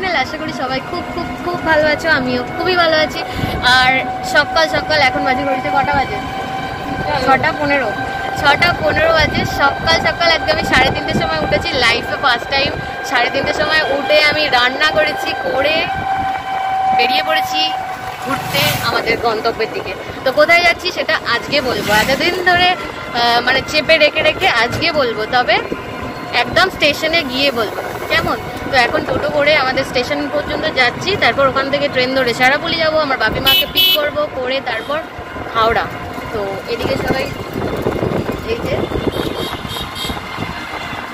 Channel আশা করি সবাই খুব খুব খুব ভালো আছো, আমিও খুবই ভালো আছি। আর সকাল সকাল, এখন বাজে ঘড়িতে কটা বাজে? ছটা পনেরো। ছটা পনেরো বাজে, সকাল সকাল আমি সাড়ে তিনটের সময় উঠেছি লাইফে ফার্স্ট টাইম সাড়ে তিনটের সময় উঠে আমি রান্না করেছি, করে বেরিয়ে পড়েছি ঘুরতে আমাদের গন্তব্যের দিকে। তো কোথায় যাচ্ছি সেটা আজকে বলব। এতদিন ধরে মানে চেপে রেখে রেখে আজকে বলব। তবে একদম স্টেশনে গিয়ে বলব কেমন? তো এখন টোটো করে আমাদের স্টেশন পর্যন্ত যাচ্ছি, তারপর ওখান থেকে ট্রেন ধরে সারাপুলি যাব, আমার বাপি মাকে পিক করব, করে তারপর হাওড়া। তো এদিকে সবাই এই যে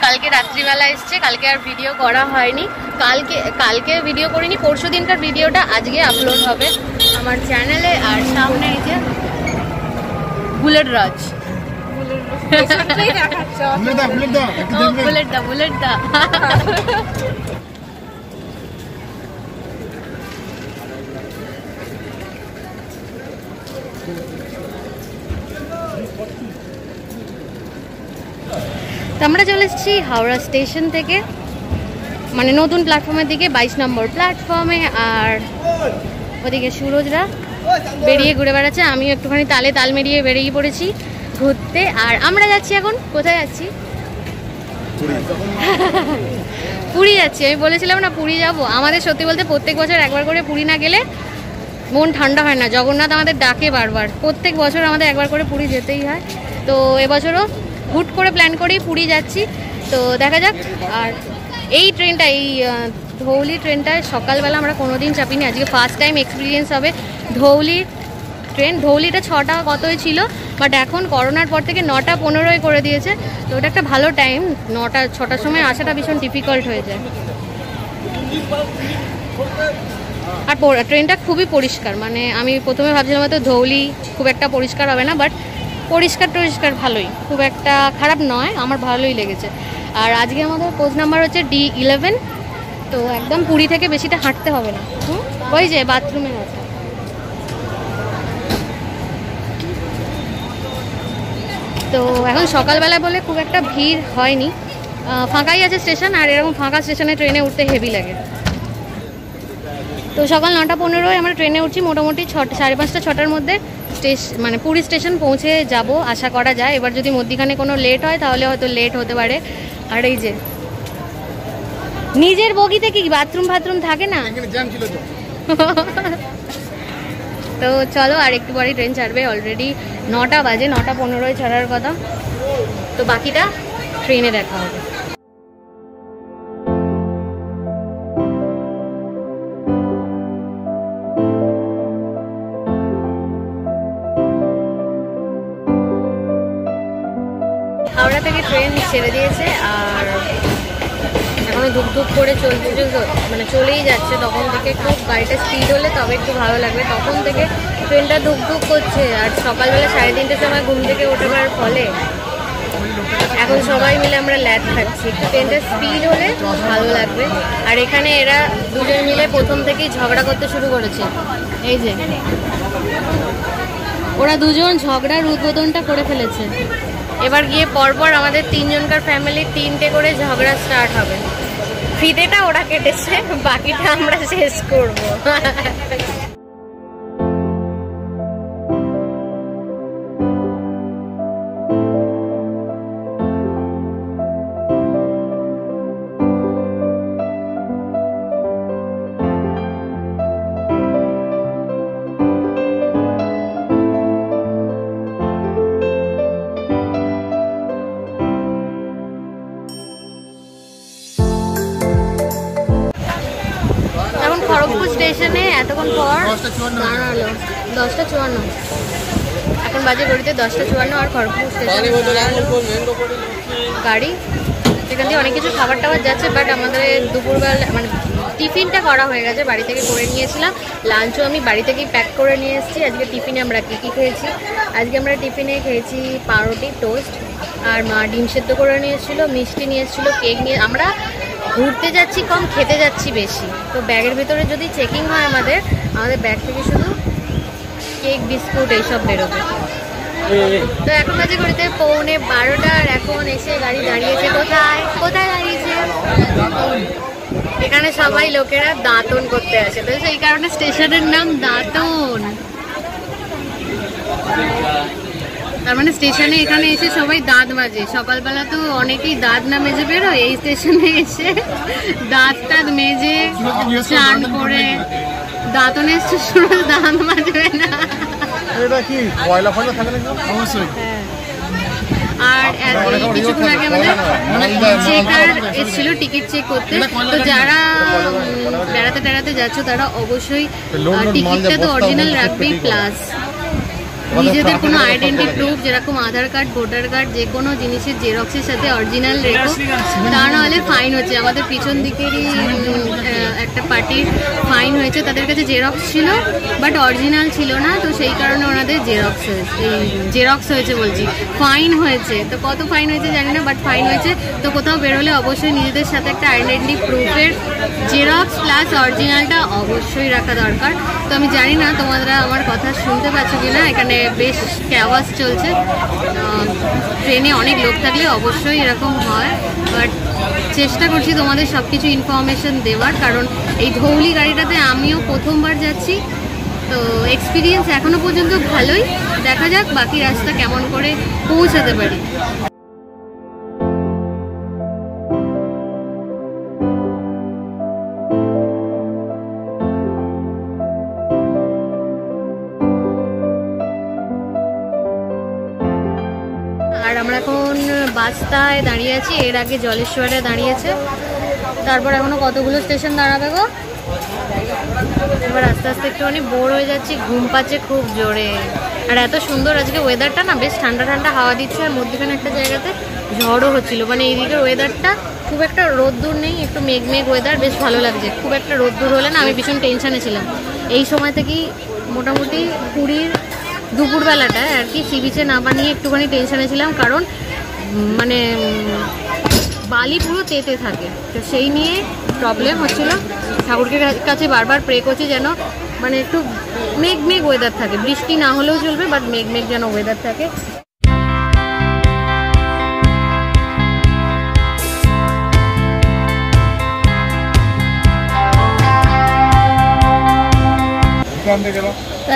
কালকে রাত্রিবেলা এসছে, কালকে আর ভিডিও করা হয়নি। কালকে কালকে ভিডিও করিনি, পরশু দিনকার ভিডিওটা আজকে আপলোড হবে আমার চ্যানেলে আর সামনে এই যে বুলেট রাজ। আমরা চলে এসেছি হাওড়া স্টেশন থেকে মানে নতুন প্ল্যাটফর্মের দিকে, বাইশ নম্বর প্ল্যাটফর্মে, আর ওদিকে সুরজরা বেরিয়ে ঘুরে বেড়াচ্ছে। আমি একটুখানি তালে তাল মেরিয়ে বেরিয়ে পড়েছি। ঘুরতে। আর আমরা যাচ্ছি এখন কোথায় যাচ্ছি? পুরী। যাচ্ছি। আমি বলেছিলাম না পুরী যাব। আমাদের সত্যি বলতে প্রত্যেক বছর একবার করে পুরী না গেলে মন ঠান্ডা হয় না। জগন্নাথ আমাদের ডাকে বারবার। প্রত্যেক বছর আমাদের একবার করে পুরী যেতেই হয়। তো এবছরও হুট করে প্ল্যান করেই পুরী যাচ্ছি। তো দেখা যাক। আর এই ট্রেনটা এই ধৌলি ট্রেনটায় সকালবেলা আমরা কোনোদিন চাপিনি। আজকে ফার্স্ট টাইম এক্সপিরিয়েন্স হবে ধৌলি ট্রেন ধৌলিটা ছটা কতই ছিল বাট এখন করোনার পর থেকে নটা পনেরোয় করে দিয়েছে, তো ওটা একটা ভালো টাইম নটা, ছটার সময় আসাটা ভীষণ ডিফিকাল্ট হয়ে যায়। আর ট্রেনটা খুবই পরিষ্কার মানে আমি প্রথমে ভাবছিলাম হয়তো ধৌলি খুব একটা পরিষ্কার হবে না বাট পরিষ্কার টরিষ্কার ভালোই, খুব একটা খারাপ নয়, আমার ভালোই লেগেছে। আর আজকে আমাদের কোচ নাম্বার হচ্ছে ডি ইলেভেন তো একদম পুরী থেকে বেশিটা হাঁটতে হবে না। ওই যে বাথরুমে আছে তো এখন সকালবেলা বলে খুব একটা ভিড় হয়নি। ফাঁকাই আছে স্টেশন আর এরকম ফাঁকা স্টেশনে ট্রেনে উঠতে হেভি লাগে। তো সকাল নটা পনেরোয় আমরা ট্রেনে উঠছি মোটামুটি ছটা সাড়ে পাঁচটা ছটার মধ্যে স্টেশন মানে পুরী স্টেশন পৌঁছে যাব আশা করা যায়। এবার যদি মধ্যিখানে কোনো লেট হয় তাহলে হয়তো লেট হতে পারে। আর এই যে নিজের বগিতে কি বাথরুম ফাথরুম থাকে না? তো চলো, আর একটু পরেই ট্রেন ছাড়বে অলরেডি নটা বাজে, নটা পনেরোয় ছাড়ার কথা। তো বাকিটা ট্রেনে দেখা হবে। হাওড়া থেকে ট্রেন ছেড়ে দিয়েছে, আর এখনও ধুক ধুক করে চলছে মানে চলেই যাচ্ছে। তখন থেকে খুব গাড়িটা স্পিড হলে তবে একটু ভালো লাগবে। তখন থেকে ট্রেনটা ধুক ধুক করছে। আর সকালবেলা সাড়ে তিনটের সময় ঘুম থেকে ওঠাবার ফলে এখন সবাই মিলে আমরা ল্যাদ খাচ্ছি। একটু ট্রেনটা স্পিড হলে ভালো লাগবে। আর এখানে এরা দুজন মিলে প্রথম থেকেই ঝগড়া করতে শুরু করেছে। এই যে। ওরা দুজন ঝগড়ার উদ্বোধনটা করে ফেলেছে। এবার গিয়ে পরপর আমাদের তিনজনকার ফ্যামিলি তিনটে করে ঝগড়া স্টার্ট হবে। ফিতেটা ওরা কেটেছে বাকিটা আমরা শেষ করব। স্টেশনে এতক্ষণ পর দশটা চুয়ান্ন। দাঁড়াল। দশটা চুয়ান্ন। এখন বাজে ঘড়িতে দশটা চুয়ান্ন আর খড়গপুর স্টেশনে। গাড়ি। সেখান থেকে অনেক কিছু খাবার টাবার যাচ্ছে বাট আমাদের দুপুরবেলা মানে টিফিনটা করা হয়ে গেছে বাড়ি থেকে করে নিয়েছিলাম। লাঞ্চও আমি বাড়ি থেকেই প্যাক করে নিয়ে এসেছি। আজকে টিফিনে আমরা কী কী খেয়েছি? আজকে আমরা টিফিনে খেয়েছি পাউরুটি টোস্ট আর মা ডিম সেদ্ধ করে নিয়ে এসেছিল মিষ্টি নিয়ে এসেছিল কেক নিয়ে আমরা ঘুরতে যাচ্ছি কম, খেতে যাচ্ছি বেশি। তো ব্যাগের ভিতরে যদি চেকিং হয় আমাদের আমাদের ব্যাগ থেকে শুধু কেক বিস্কুট এইসব বেরোবে। তো এখন বাজে ঘড়িতে পৌনে বারোটা আর এখন এসে গাড়ি দাঁড়িয়েছে কোথায়? কোথায় দাঁড়িয়েছে? এখানে সবাই লোকেরা দাঁতন করতে আসে। তো সেই কারণে স্টেশনের নাম দাঁতন। তার মানে স্টেশনে এখানে এসে সবাই দাঁত বাজে। সকালবেলা তো অনেকেই দাঁত না মেজে বেরোয় এই স্টেশনে এসে দাঁত টাত মেজে স্নান করে। দাঁতনের স্টেশনে দাঁত বাজবে না। এটা কি কয়লা ফয়লা থাকে নাকি? অবশ্যই। আর এত- কিছুক্ষণ আগে আমাদের চেকার এসেছিল টিকিট চেক করতে। তো যারা বেড়াতে টেড়াতে যাচ্ছ তারা অবশ্যই টিকিটটা তো অরিজিনাল রাখবেই প্লাস নিজেদের কোনো আইডেন্টি প্রুফ যেরকম আধার কার্ড ভোটার কার্ড যে কোনো জিনিসের জেরক্সের সাথে অরিজিনাল রেখো তা নাহলে ফাইন হচ্ছে। আমাদের পিছন দিকেরই একটা পার্টির ফাইন হয়েছে। তাদের কাছে জেরক্স ছিল বাট অরিজিনাল ছিল না তো সেই কারণে ওনাদের জেরক্স হয়েছে। জেরক্স হয়েছে বলছি। ফাইন হয়েছে। তো কত ফাইন হয়েছে জানি না বাট ফাইন হয়েছে। তো কোথাও বেরোলে অবশ্যই নিজেদের সাথে একটা আইডেন্টি প্রুফের জেরক্স প্লাস অরিজিনালটা অবশ্যই রাখা দরকার। তো আমি জানি না তোমরা আমার কথা শুনতে পাচ্ছ কি না এখানে বেশ ক্যাওয়াজ চলছে। ট্রেনে অনেক লোক থাকলে অবশ্যই এরকম হয়। বাট চেষ্টা করছি তোমাদের সব কিছু ইনফরমেশন দেওয়ার, কারণ এই ধৌলি গাড়িটাতে আমিও প্রথমবার যাচ্ছি। তো এক্সপিরিয়েন্স এখনও পর্যন্ত ভালোই। দেখা যাক বাকি রাস্তা কেমন করে পৌঁছাতে পারি। বাস্তায় দাঁড়িয়ে আছি। এর আগে জলেশ্বরে দাঁড়িয়েছে। তারপর এখনও কতগুলো স্টেশন দাঁড়াবে গো? এবার আস্তে আস্তে একটুখানি বোর হয়ে যাচ্ছি। ঘুম পাচ্ছে খুব জোরে। আর এত সুন্দর আজকে ওয়েদারটা না, বেশ ঠান্ডা ঠান্ডা হাওয়া দিচ্ছে আর মধ্যখানে একটা জায়গাতে ঝড়ও হচ্ছিল। মানে এইদিকের ওয়েদারটা খুব একটা রোদ্দুর নেই, একটু মেঘ মেঘ ওয়েদার বেশ ভালো লাগছে। খুব একটা রোদ্দুর হলে না আমি ভীষণ টেনশনে ছিলাম। এই সময় থেকেই মোটামুটি পুরীর দুপুরবেলাটায় আর কি সি বিচে নামা নিয়ে একটুখানি টেনশনে ছিলাম। কারণ মানে বালি পুরো তেতে থাকে। তো সেই নিয়ে প্রবলেম হচ্ছিল। ঠাকুরকে কাছে বারবার প্রে করছে যেন মানে একটু মেঘ মেঘ ওয়েদার থাকে। বৃষ্টি না হলেও চলবে বাট মেঘ মেঘ যেন ওয়েদার থাকে।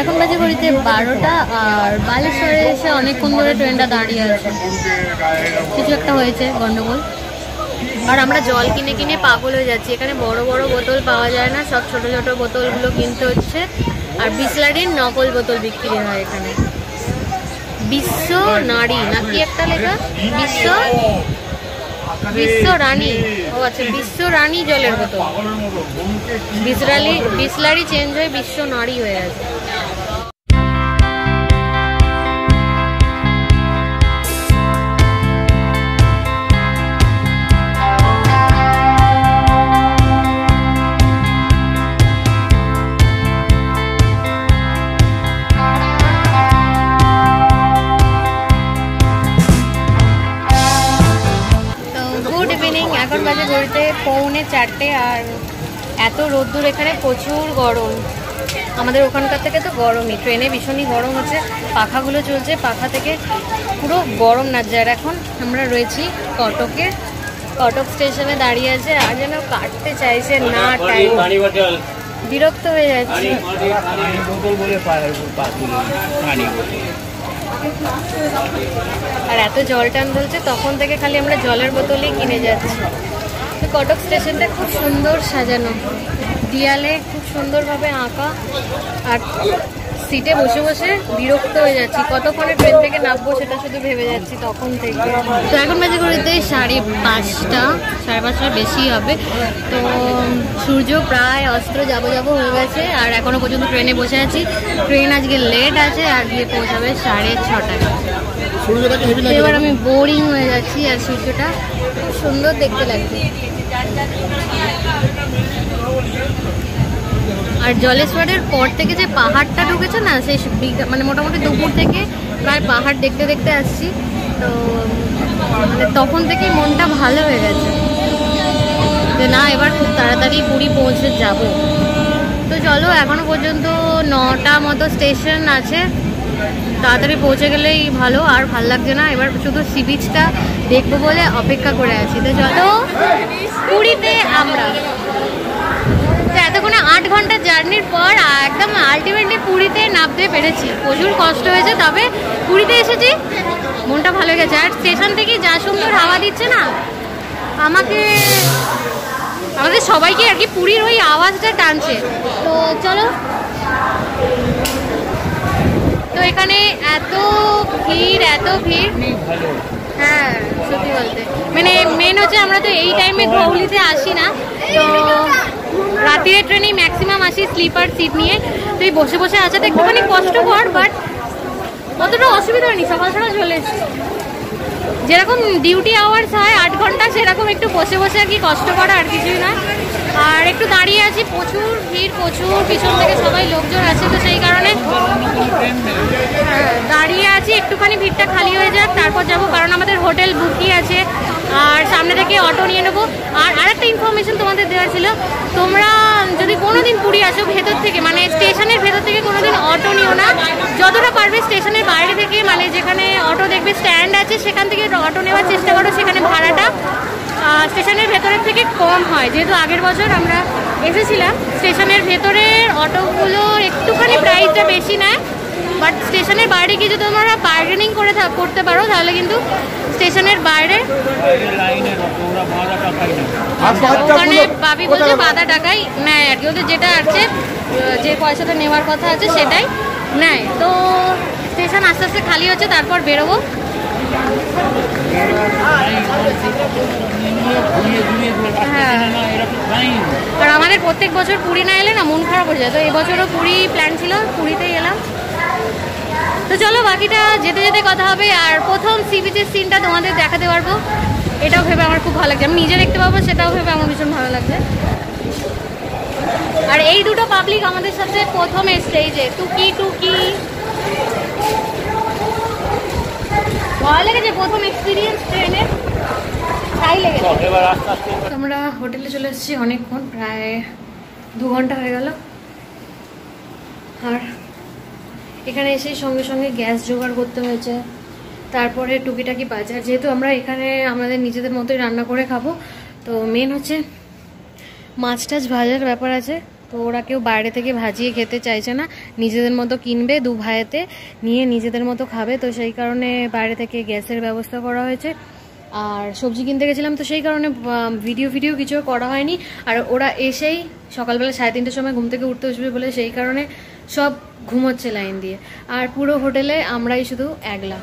এখন বাজে ঘড়িতে বারোটা আর বালেশ্বরে এসে অনেকক্ষণ ধরে ট্রেনটা দাঁড়িয়ে আছে। কিছু একটা হয়েছে, গন্ডগোল। আর আমরা জল কিনে কিনে পাগল হয়ে যাচ্ছি। এখানে বড় বড় বোতল পাওয়া যায় না, সব ছোট ছোট বোতলগুলো কিনতে হচ্ছে। আর বিসলারির নকল বোতল বিক্রি হয় এখানে। বিশ্ব নারী, নাকি একটা লেখা? বিশ্ব বিশ্ব রানী। ও আচ্ছা বিশ্ব রানী জলের বোতল। বিসলারি বিসলারি চেঞ্জ হয়ে বিশ্ব নারী হয়ে গেছে। ইভিনিং এখন বাজে ঘড়িতে পৌনে চারটে আর এত রোদ্দুর এখানে প্রচুর গরম আমাদের ওখানকার থেকে তো গরমই ট্রেনে ভীষণই গরম হচ্ছে পাখাগুলো চলছে পাখা থেকে পুরো গরম না যার এখন আমরা রয়েছি কটকে কটক স্টেশনে দাঁড়িয়ে আছে আর যেন কাটতে চাইছে না টাইম বিরক্ত হয়ে যাচ্ছি আর এত জল টান বলছে তখন থেকে খালি আমরা জলের বোতলই কিনে যাচ্ছি। কটক স্টেশনটা খুব সুন্দর সাজানো। দিয়ালে খুব সুন্দরভাবে আঁকা, আর সিটে বসে বসে বিরক্ত হয়ে যাচ্ছি। কতক্ষণে ট্রেন থেকে নামবো সেটা শুধু ভেবে যাচ্ছি তখন থেকে। তো এখন বাজে ঘড়িতে সাড়ে পাঁচটা সাড়ে পাঁচটা বেশি হবে। তো সূর্য প্রায় অস্ত্র যাব যাব হয়ে গেছে আর এখনও পর্যন্ত ট্রেনে বসে আছি। ট্রেন আজকে লেট আছে আর গিয়ে পৌঁছাবে সাড়ে ছটায় এবার আমি বোরিং হয়ে যাচ্ছি আর সূর্যটা খুব সুন্দর দেখতে লাগছে। আর জলেশ্বরের পর থেকে যে পাহাড়টা ঢুকেছে না, সেই মানে মোটামুটি দুপুর থেকে প্রায় পাহাড় দেখতে দেখতে আসছি। তো মানে তখন থেকেই মনটা ভালো হয়ে গেছে। যে না, এবার খুব তাড়াতাড়ি পুরী পৌঁছে যাব। তো চলো, এখনও পর্যন্ত নটা মতো স্টেশন আছে। তাড়াতাড়ি পৌঁছে গেলেই ভালো, আর ভালো লাগছে না। এবার শুধু সি বিচটা দেখব বলে অপেক্ষা করে আছি। তো চলো, পুরীতে আমরা জার্নির পর একদম আলটিমেটলি পুরীতে নামতে পেরেছি। প্রচুর কষ্ট হয়েছে তবে পুরীতে এসেছি মনটা ভালো গেছে। আর স্টেশন থেকে যা সুন্দর হাওয়া দিচ্ছে না আমাকে আমাদের সবাইকে আর কি পুরীর ওই আওয়াজটা টানছে। তো চলো। তো এখানে এত ভিড় এত ভিড়। হ্যাঁ সত্যি বলতে। মানে মেন হচ্ছে আমরা তো এই টাইমে ধৌলিতে আসি না। তো রাত্রিরে ট্রেনে ম্যাক্সিমাম আসি স্লিপার সিট নিয়ে। তো এই বসে বসে আসাতে একটুখানি কষ্টকর বাট অতটা অসুবিধা হয়নি, সকাল সকাল চলে এসেছি। যেরকম ডিউটি আওয়ার্স হয় আট ঘণ্টা সেরকম একটু বসে বসে আর কি কষ্ট করা আর কিছুই না আর একটু দাঁড়িয়ে আছি প্রচুর ভিড় প্রচুর পিছন থেকে সবাই লোকজন আছে তো সেই কারণে হ্যাঁ, দাঁড়িয়ে আছি একটুখানি ভিড়টা খালি হয়ে যাক তারপর যাব কারণ আমাদের হোটেল বুকই আছে আর সামনে থেকে অটো নিয়ে নেব। আর আরেকটা ইনফরমেশন তোমাদের দেওয়ার ছিল তোমরা যদি কোনোদিন পুরী আসো ভেতর থেকে মানে স্টেশনের ভেতর থেকে কোনোদিন অটো নিও না যতটা পারবে স্টেশনের বাইরে থেকে মানে যেখানে অটো দেখবে স্ট্যান্ড আছে সেখান থেকে অটো নেওয়ার চেষ্টা করো সেখানে ভাড়াটা স্টেশনের ভেতরের থেকে কম হয়। যেহেতু আগের বছর আমরা এসেছিলাম স্টেশনের ভেতরের অটোগুলোর একটুখানি প্রাইসটা বেশি নেয় বাট স্টেশনের বাইরে গিয়ে যদি তোমরা বার্গেনিং করে করতে পারো তাহলে কিন্তু স্টেশনের বাইরে ওখানে বাবি বলছে বাধা টাকাই নেয় আর কি। ওদের যেটা আছে যে পয়সাটা নেওয়ার কথা আছে সেটাই নেয় তো স্টেশন আস্তে আস্তে খালি হচ্ছে, তারপর বেরোবো। হ্যাঁ। আর আমাদের প্রত্যেক বছর পুরী না এলে না মন খারাপ হয়ে যায়, তো এবছরও পুরী প্ল্যান ছিল, পুরীতেই এলাম। তো চলো, বাকিটা যেতে যেতে কথা হবে, আর প্রথম সি বিচের সিনটা তোমাদের দেখাতে পারব। এটাও ভেবে আমার খুব ভালো লাগছে। আমি নিজে দেখতে পাবো, সেটাও ভেবে আমার ভীষণ ভালো লাগছে। আর এই দুটো পাবলিক আমাদের সাথে প্রথম স্টেজে টুকি টুকি। ভালো লেগেছে প্রথম এক্সপিরিয়েন্স ট্রেনে তাই লেগেছে। আমরা হোটেলে চলে এসেছি অনেকক্ষণ প্রায় দু ঘণ্টা হয়ে গেল। আর এখানে এসেই সঙ্গে সঙ্গে গ্যাস জোগাড় করতে হয়েছে। তারপরে টুকিটাকি বাজার। যেহেতু আমরা এখানে আমাদের নিজেদের মতোই রান্না করে খাব তো মেন হচ্ছে মাছ টাছ ভাজার ব্যাপার আছে, তো ওরা কেউ বাইরে থেকে ভাজিয়ে খেতে চাইছে না। নিজেদের মতো কিনবে দু ভাইয়েতে, নিয়ে নিজেদের মতো খাবে। তো সেই কারণে বাইরে থেকে গ্যাসের ব্যবস্থা করা হয়েছে। আর সবজি কিনতে গেছিলাম, তো সেই কারণে ভিডিও ভিডিও কিছু করা হয়নি। আর ওরা এসেই সকালবেলা সাড়ে তিনটের সময় ঘুম থেকে উঠতে বসবে বলে সেই কারণে সব ঘুমোচ্ছে লাইন দিয়ে। আর পুরো হোটেলে আমরাই শুধু একলা।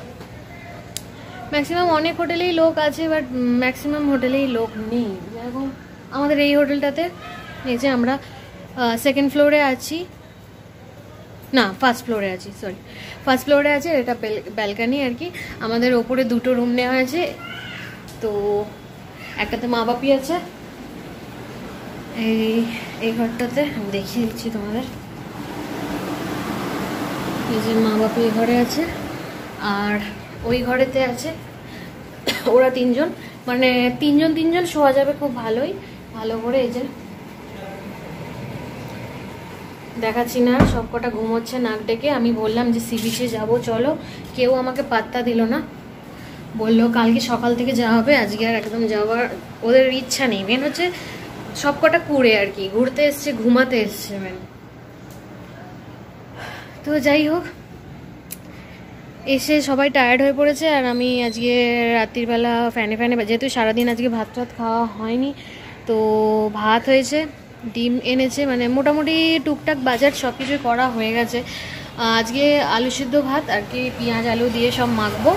ম্যাক্সিমাম অনেক হোটেলেই লোক আছে বাট ম্যাক্সিমাম হোটেলেই লোক নেই। যেরকম আমাদের এই হোটেলটাতে এই যে আমরা সেকেন্ড ফ্লোরে আছি। না ফার্স্ট ফ্লোরে আছি সরি ফার্স্ট ফ্লোরে আছে, এটা ব্যালকানি আর কি। আমাদের ওপরে দুটো রুম নেওয়া হয়েছে তো একটাতে মা বাপি আছে। এই এই ঘরটাতে আমি দেখিয়ে দিচ্ছি তোমাদের। এই যে মা বাপি এই ঘরে আছে। আর ওই ঘরেতে আছে ওরা তিনজন। মানে তিনজন তিনজন শোয়া যাবে খুব ভালোই। ভালো করে এই যে দেখাচ্ছি না, সব কটা ঘুমোচ্ছে নাক ডেকে। আমি বললাম যে সি বিচে যাব, চলো। কেউ আমাকে পাত্তা দিল না। বলল, কালকে সকাল থেকে যাওয়া হবে, আজকে আর একদম যাওয়ার ওদের ইচ্ছা নেই। মেন হচ্ছে সব কটা কুড়ে আর কি। ঘুরতে এসছে, ঘুমাতে এসছে মেন তো যাই হোক, এসে সবাই টায়ার্ড হয়ে পড়েছে। আর আমি আজকে রাত্রিবেলা ফ্যানে ফ্যানে যেহেতু সারাদিন আজকে ভাত টাত খাওয়া হয়নি তো ভাত হয়েছে, ডিম এনেছে মানে মোটামুটি টুকটাক বাজার সব কিছুই করা হয়ে গেছে। আজকে আলু সিদ্ধ ভাত আর কি পেঁয়াজ আলু দিয়ে সব মাখবো।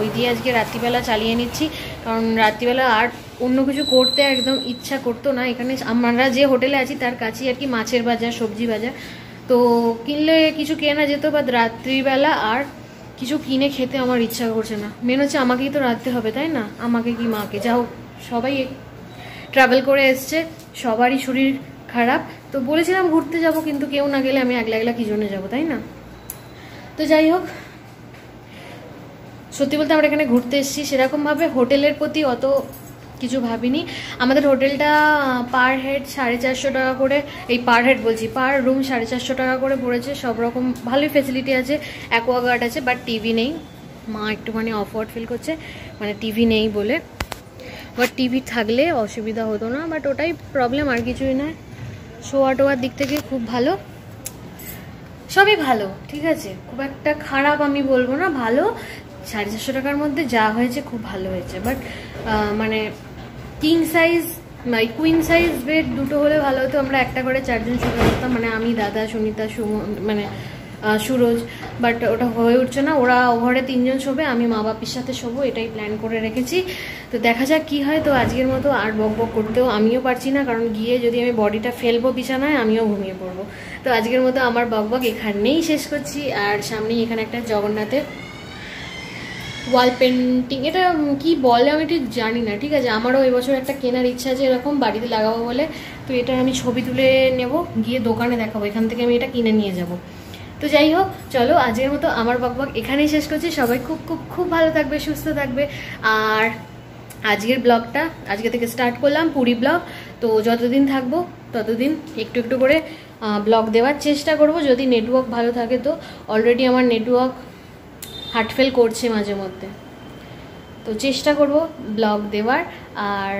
ওই দিয়ে আজকে রাত্রিবেলা চালিয়ে নিচ্ছি, কারণ রাত্রিবেলা আর অন্য কিছু করতে একদম ইচ্ছা করতো না। এখানে আমরা যে হোটেলে আছি, তার কাছেই আর কি মাছের বাজার, সবজি বাজার। তো কিনলে কিছু কেনা যেত বা রাত্রিবেলা আর কিছু কিনে খেতে আমার ইচ্ছা করছে না। মেন হচ্ছে আমাকেই তো রাখতে হবে, তাই না? আমাকে কি মাকে? যাও সবাই ট্রাভেল করে এসছে, সবারই শরীর খারাপ। তো বলেছিলাম ঘুরতে যাব, কিন্তু কেউ না গেলে আমি একলা একলা কি জন্য যাব, তাই না? তো যাই হোক, সত্যি বলতে আমরা এখানে ঘুরতে এসেছি। সেরকমভাবে হোটেলের প্রতি অত কিছু ভাবিনি। আমাদের হোটেলটা পার হেড সাড়ে চারশো টাকা করে, এই পার হেড বলছি পার রুম সাড়ে চারশো টাকা করে পড়েছে। সব রকম ভালোই ফেসিলিটি আছে অ্যাকোয়াগার্ড আছে বাট টিভি নেই। মা একটুখানি অফওয়ার্ড ফিল করছে মানে টিভি নেই বলে। বাট টিভি থাকলে অসুবিধা হতো না বাট ওটাই প্রবলেম আর কিছুই নয়। শোয়া টোয়ার দিক থেকে খুব ভালো। সবই ভালো, ঠিক আছে? খুব একটা খারাপ আমি বলব না, ভালো। সাড়ে চারশো টাকার মধ্যে যা হয়েছে খুব ভালো হয়েছে বাট মানে কিং সাইজ মানে কুইন সাইজ বেড দুটো হলে ভালো হতো। আমরা একটা করে চারজন শুতে করতাম মানে আমি, দাদা, সুনিতা, সুমন মানে সুরজ। বাট ওটা হয়ে উঠছে না। ওরা ঘরে তিনজন শোবে, আমি মা বাপির সাথে শোবো, এটাই প্ল্যান করে রেখেছি। তো দেখা যাক কি হয়। তো আজকের মতো আর বক বক করতেও আমিও পারছি না, কারণ গিয়ে যদি আমি বডিটা ফেলব বিছানায়, আমিও ঘুমিয়ে পড়ব। তো আজকের মতো আমার বক বক এখানেই শেষ করছি। আর সামনেই এখানে একটা জগন্নাথের ওয়াল পেন্টিং এটা কি বলে আমি ঠিক জানি না, ঠিক আছে? আমারও এবছর একটা কেনার ইচ্ছা আছে এরকম, বাড়িতে লাগাবো বলে। তো এটা আমি ছবি তুলে নেব, গিয়ে দোকানে দেখাবো। এখান থেকে আমি এটা কিনে নিয়ে যাব। তো যাই হোক, চলো আজকের মতো আমার বকবক এখানেই শেষ করছি। সবাই খুব খুব খুব ভালো থাকবে, সুস্থ থাকবে। আর আজকের ব্লগটা, আজকে থেকে স্টার্ট করলাম পুরী ব্লগ। তো যতদিন থাকব, ততদিন একটু একটু করে ব্লগ দেওয়ার চেষ্টা করব। যদি নেটওয়ার্ক ভালো থাকে তো অলরেডি আমার নেটওয়ার্ক হার্টফেল করছে মাঝে মধ্যে। তো চেষ্টা করব ব্লগ দেওয়ার। আর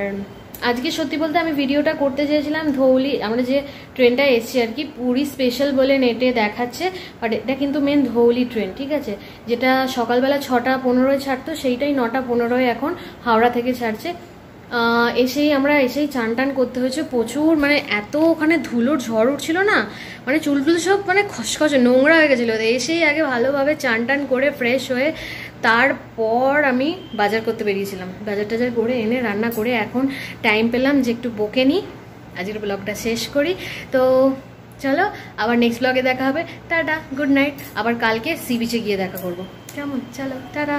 আজকে সত্যি বলতে আমি ভিডিওটা করতে চেয়েছিলাম ধৌলি আমরা যে ট্রেনটা এসছি আর কি, পুরী স্পেশাল বলে নেটে দেখাচ্ছে বাট এটা কিন্তু মেন ধৌলি ট্রেন ঠিক আছে? যেটা সকালবেলা ছটা পনেরোয় ছাড়তো, সেইটাই নটা পনেরোয় এখন হাওড়া থেকে ছাড়ছে। এসেই আমরা এসেই চান টান করতে হয়েছে। প্রচুর মানে এত ওখানে ধুলোর ঝড় উঠছিল না মানে চুল টুল সব মানে খসখসে, নোংরা হয়ে গেছিল। এসেই আগে ভালোভাবে চান টান করে ফ্রেশ হয়ে তারপর আমি বাজার করতে বেরিয়েছিলাম। বাজার টাজার করে এনে রান্না করে এখন টাইম পেলাম যে একটু বকে নিই। আজকের ব্লগটা শেষ করি। তো চলো, আবার নেক্সট ব্লগে দেখা হবে। টাটা গুড নাইট আবার কালকে সি বিচে গিয়ে দেখা করব। কেমন? চলো, টাটা।